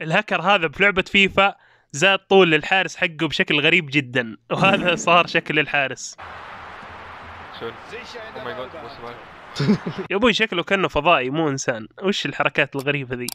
الهكر هذا بلعبه فيفا زاد طول للحارس حقه بشكل غريب جدا. وهذا صار شكل الحارس. يا أبوي شكله كأنه فضائي مو إنسان. وش الحركات الغريبة ذي؟